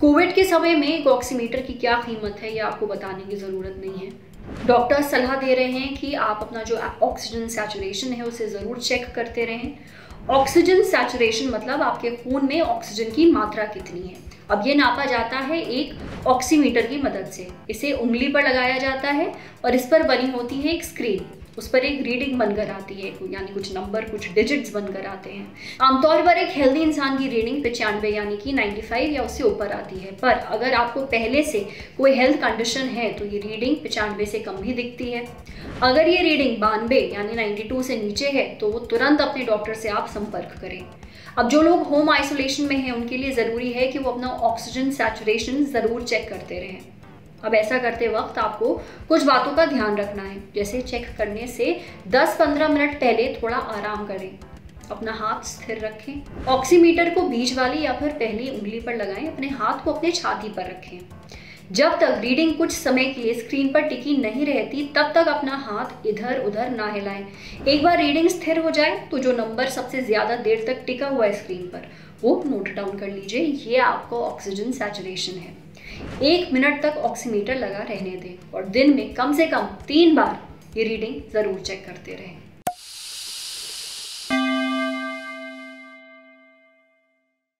Covid के समय में एक ऑक्सीमीटर की क्या कीमत है, ये आपको बताने की ज़रूरत नहीं है। डॉक्टर सलाह दे रहे हैं कि आप अपना जो ऑक्सीजन सैचुरेशन है, उसे ज़रूर चेक करते रहें। ऑक्सीजन सैचुरेशन मतलब आपके खून में ऑक्सीजन की मात्रा कितनी है। अब ये नापा जाता है एक ऑक्सीमीटर की मदद से। इसे उंगली पर लगाया जाता है और इस पर बनी होती है एक स्क्रीन उस पर एक रीडिंग बनकर आती है, यानी कुछ नंबर कुछ डिजिट्स बनकर आते हैं। आमतौर पर एक हेल्दी इंसान की रीडिंग पचानवे, यानी कि 95 या उससे ऊपर आती है। पर अगर आपको पहले से कोई हेल्थ कंडीशन है तो ये रीडिंग पचानवे से कम भी दिखती है। अगर ये रीडिंग बानवे, यानी 92 से नीचे है तो वो तुरंत अपने डॉक्टर से आप संपर्क करें। अब जो लोग होम आइसोलेशन में हैं, उनके लिए ज़रूरी है कि वो अपना ऑक्सीजन सैचुरेशन ज़रूर चेक करते रहें। अब ऐसा करते वक्त आपको कुछ बातों का ध्यान रखना है। जैसे चेक करने से 10-15 मिनट पहले थोड़ा आराम करें। अपना हाथ स्थिर रखें। ऑक्सीमीटर को बीच वाली या फिर पहली उंगली पर लगाएँ। अपने हाथ को अपने छाती पर रखें। जब तक रीडिंग कुछ समय के लिए स्क्रीन पर टिकी नहीं रहती, तब तक अपना हाथ इधर उधर ना हिलाएँ। एक बार रीडिंग स्थिर हो जाए तो जो नंबर सबसे ज़्यादा देर तक टिका हुआ है स्क्रीन पर, वो नोट डाउन कर लीजिए। ये आपको ऑक्सीजन सैचुरेशन है। एक मिनट तक ऑक्सीमीटर लगा रहने दें और दिन में कम से कम तीन बार ये रीडिंग ज़रूर चेक करते रहें।